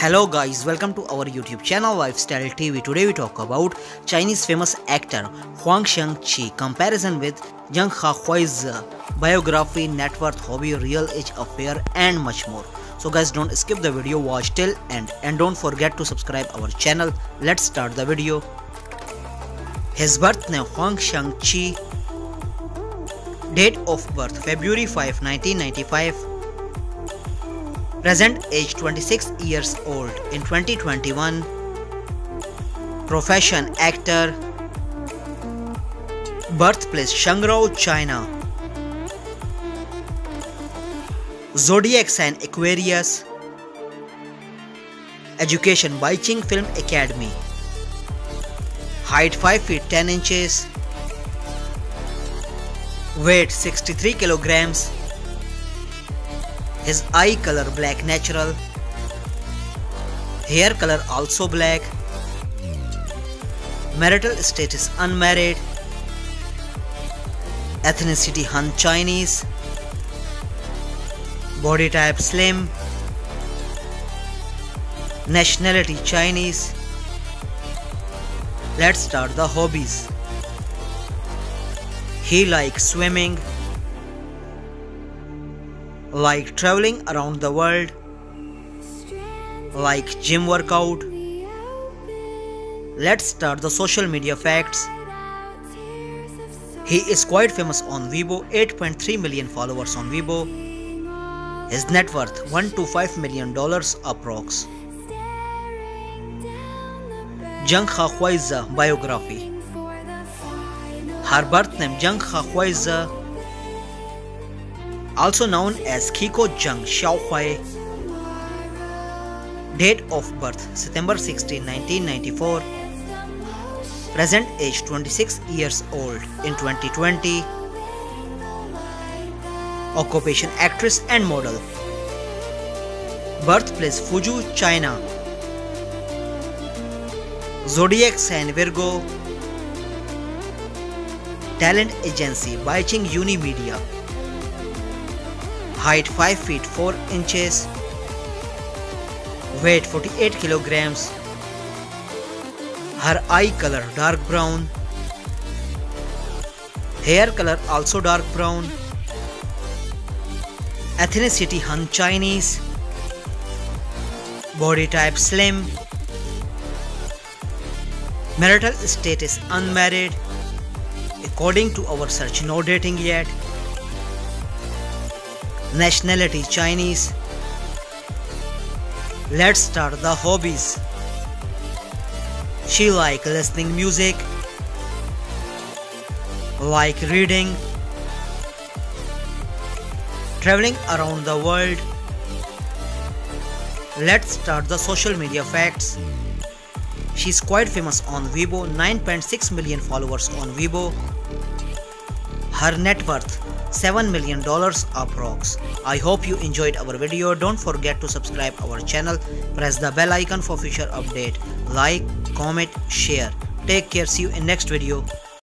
Hello guys, welcome to our YouTube channel Lifestyle TV. Today we talk about Chinese famous actor Huang Sheng Chi comparison with Zheng Hehuizi uh, biography, net worth, hobby, real age affair and much more. So guys don't skip the video, watch till end and don't forget to subscribe our channel. Let's start the video. His birth name Huang Sheng Chi Date of birth February 5, 1995 Present age 26 years old in 2021. Profession actor. Birthplace Shangrao, China. Zodiac sign Aquarius. Education Beijing Film Academy. Height 5 feet 10 inches. Weight 63 kilograms. His eye color black natural. Hair color also black. Marital status unmarried. Ethnicity Han Chinese. Body type slim. Nationality Chinese. Let's start the hobbies. He likes swimming like traveling around the world, like gym workout. Let's start the social media facts. He is quite famous on Weibo, 8.3 million followers on Weibo. His net worth 1 to 5 million dollars approx. Zheng Hehuizi biography. Her birth name Zheng Hehuizi also known as Kiko Zhang Xiaohui. Date of birth September 16, 1994. Present age 26 years old in 2020. Occupation actress and model. Birthplace Fuzhou, China. Zodiac sign Virgo. Talent agency Beijing Unimedia height 5 feet 4 inches, weight 48 kilograms, her eye color dark brown, hair color also dark brown, ethnicity Han Chinese, body type slim, marital status unmarried, according to our search no dating yet, nationality Chinese. Let's start the hobbies. She like listening music, like reading, traveling around the world. Let's start the social media facts. She's quite famous on Weibo, 9.6 million followers on Weibo. Her net worth $7 million approx. I hope you enjoyed our video. Don't forget to subscribe our channel. Press the bell icon for future update. Like, comment, share. Take care. See you in next video.